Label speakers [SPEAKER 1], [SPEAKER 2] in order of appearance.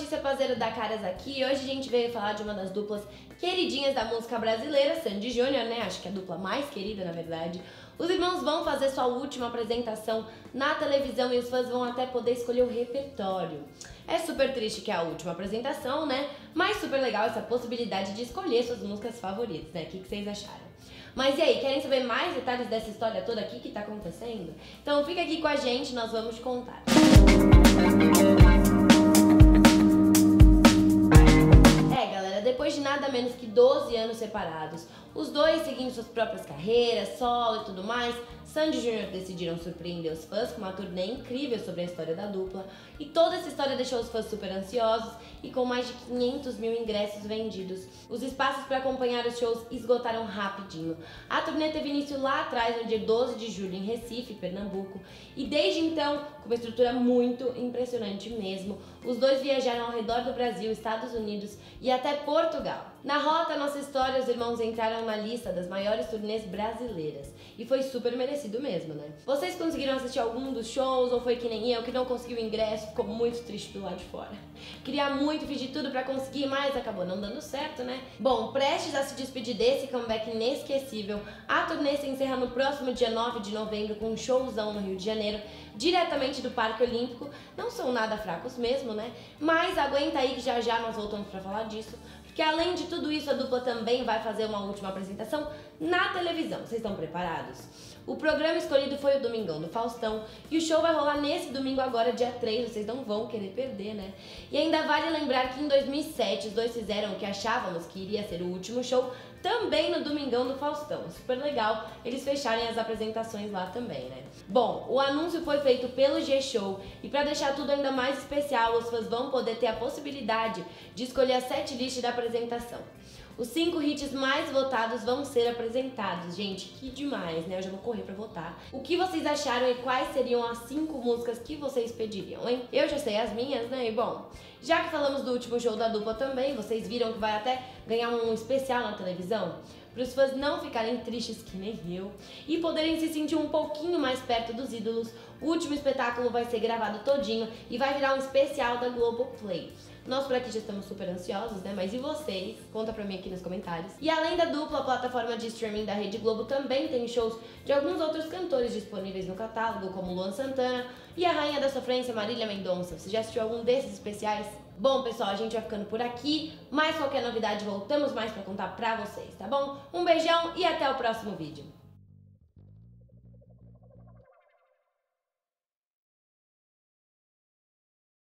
[SPEAKER 1] Letícia Pazeiro da Caras aqui hoje a gente veio falar de uma das duplas queridinhas da música brasileira, Sandy Júnior, né? Acho que é a dupla mais querida, na verdade. Os irmãos vão fazer sua última apresentação na televisão e os fãs vão até poder escolher o repertório. É super triste que é a última apresentação, né? Mas super legal essa possibilidade de escolher suas músicas favoritas, né? O que, que vocês acharam? Mas e aí, querem saber mais detalhes dessa história toda aqui que tá acontecendo? Então fica aqui com a gente, nós vamos contar. depois de nada menos que 12 anos separados, os dois seguindo suas próprias carreiras, solo e tudo mais, Sandy e Junior decidiram surpreender os fãs com uma turnê incrível sobre a história da dupla, e toda essa história deixou os fãs super ansiosos e com mais de 500 mil ingressos vendidos. Os espaços para acompanhar os shows esgotaram rapidinho. A turnê teve início lá atrás, no dia 12 de julho, em Recife, Pernambuco, e desde então, com uma estrutura muito impressionante mesmo, os dois viajaram ao redor do Brasil, Estados Unidos e até Portugal. Na rota Nossa História, os irmãos entraram na lista das maiores turnês brasileiras. E foi super merecido mesmo, né? Vocês conseguiram assistir algum dos shows ou foi que nem eu que não conseguiu ingresso, ficou muito triste do lado de fora? Queria muito pedir tudo para conseguir, mas acabou não dando certo, né? Bom, prestes a se despedir desse comeback inesquecível, a turnê se encerra no próximo dia 9 de novembro com um showzão no Rio de Janeiro, diretamente do Parque Olímpico. Não são nada fracos mesmo, né? Mas aguenta aí que já já nós voltamos para falar disso. Porque além de tudo isso, a dupla também vai fazer uma última apresentação na televisão. Vocês estão preparados? O programa escolhido foi o Domingão do Faustão e o show vai rolar nesse domingo agora, dia 3, vocês não vão querer perder, né? E ainda vale lembrar que em 2007 os dois fizeram o que achávamos que iria ser o último show também no Domingão do Faustão. Super legal eles fecharem as apresentações lá também, né? Bom, o anúncio foi feito pelo G-Show e para deixar tudo ainda mais especial, os fãs vão poder ter a possibilidade de escolher a set list da apresentação. Os cinco hits mais votados vão ser apresentados. Gente, que demais, né? Eu já vou correr pra votar. O que vocês acharam e quais seriam as cinco músicas que vocês pediriam, hein? Eu já sei as minhas, né? E bom, já que falamos do último show da dupla também, vocês viram que vai até ganhar um especial na televisão? Para os fãs não ficarem tristes que nem eu e poderem se sentir um pouquinho mais perto dos ídolos, o último espetáculo vai ser gravado todinho e vai virar um especial da Globoplay. Nós por aqui já estamos super ansiosos, né? Mas e vocês? Conta pra mim aqui nos comentários. E além da dupla, a plataforma de streaming da Rede Globo também tem shows de alguns outros cantores disponíveis no catálogo, como Luan Santana e a rainha da sofrência Marília Mendonça. Você já assistiu algum desses especiais? Bom, pessoal, a gente vai ficando por aqui. Mais qualquer novidade, voltamos mais pra contar pra vocês, tá bom? Um beijão e até o próximo vídeo.